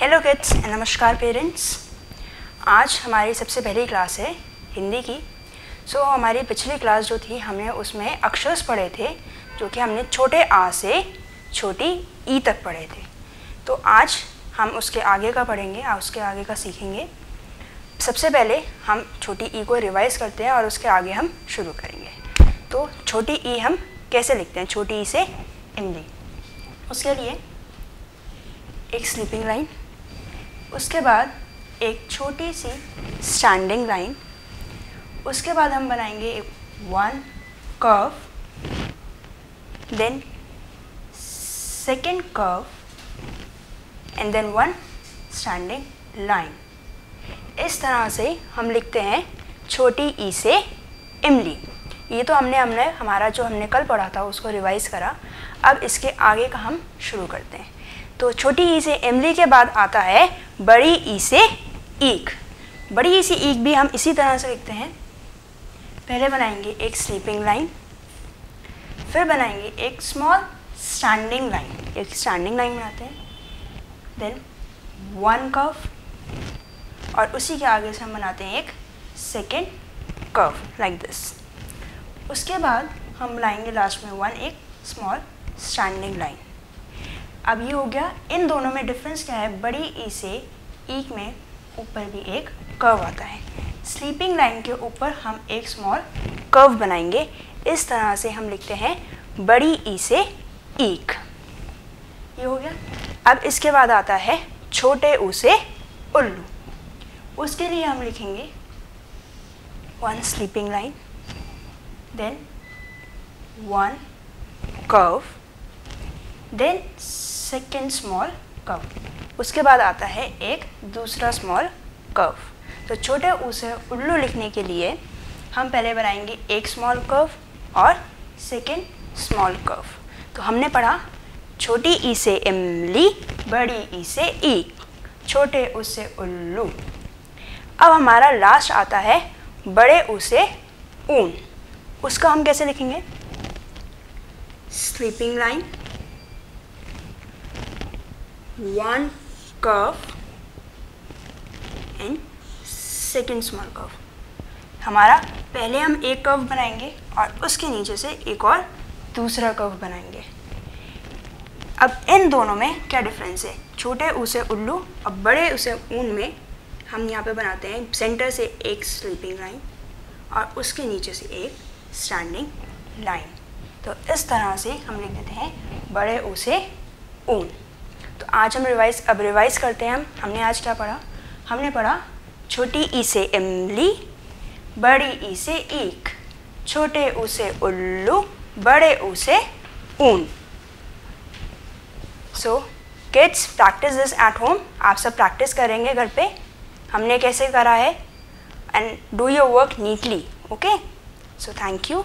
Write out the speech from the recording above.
Hello kids नमस्कार parents आज हमारी सबसे पहली क्लास है हिंदी की. सो so, हमारी पिछली क्लास जो थी हमने उसमें अक्षर्स पढ़े थे जो कि हमने छोटे आ से छोटी ई तक पढ़े थे. तो आज हम उसके आगे का पढ़ेंगे और उसके आगे का सीखेंगे. सबसे पहले हम छोटी ई को रिवाइज करते हैं और उसके आगे हम शुरू करेंगे. तो छोटी ई हम कैसे लिखते हैं? छोटी ई से इमली उसके लिए एक स्लीपिंग लाइन उसके बाद एक छोटी सी स्टैंडिंग लाइन उसके बाद हम बनाएँगे एक one curve then second curve and then one standing line इस तरह से हम लिखते हैं छोटी ई से इमली। ये तो हमने हमने, हमारा जो हमने कल पढ़ा था, उसको रिवाइज करा। अब इसके आगे का हम शुरू करते हैं। तो छोटी ई से इमली के बाद आता है बड़ी ई से ईक बड़ी ई से ईक भी हम इसी तरह से लिखते हैं। पहले बनाएँगे एक स्लीपिंग लाइन फिर बनाएँगे एक स्मॉल स्टैंडिंग लाइन एक स्टैंडिंग लाइन बनाते हैं। देन वन कर्व और उसी के आगे से हम बनाते हैं एक सेकेंड कर्व लाइक दिस उसके बाद हम बनाएँगे लास्ट में वन एक स्मॉल स्टैंडिंग लाइन अब ये हो गया, इन दोनों में डिफरेंस क्या है? बड़ी ई e से ईक में ऊपर भी एक कर्व आता है। स्लीपिंग लाइन के ऊपर हम एक स्मॉल कर्व बनाएँगे। इस तरह से हम लिखते हैं बड़ी ई e से ईक ये हो गया। अब इसके बाद आता है छोटे ऊ से उल्लू। उसके लिए हम लिखेंगे one sleeping line then one curve then second small curve उसके बाद आता है एक दूसरा स्मॉल कर्व तो छोटे ऊ से उल्लू लिखने के लिए हम पहले बनाएँगे एक स्मॉल कर्व और सेकेंड स्मॉल कर्व तो हमने पढ़ा, छोटी ई से इमली बड़ी ई से ई, छोटे ऊ से उल्लू. अब हमारा लास्ट आता है बड़े ऊ से ऊन. उसका हम कैसे लिखेंगे? Sleeping line one curve and second small curve. हमारा पहले हम एक कर्व बनाएँगे और उसके नीचे से एक और दूसरा कर्व बनाएँगे। अब इन दोनों में क्या डिफरेंस है? छोटे उसे उल्लू और बड़े उसे ऊन में हम यहाँ पे बनाते हैं। सेंटर से एक स्लीपिंग लाइन और उसके नीचे से एक स्टैंडिंग लाइन तो इस तरह से हम लिख देते हैं बड़े उसे ऊन। तो आज हम रिवाइज अब रिवाइज करते हैं। हम हमने आज क्या पढ़ा? हमने पढ़ा, छोटी ई से इमली, बड़ी ई से ईक छोटे ऊ से उल्लू, बड़े ऊ से ऊन। So kids practice this at home आप सब प्रैक्टिस करेंगे घर पे। हमने कैसे करा है? And do your work neatly okay so thank you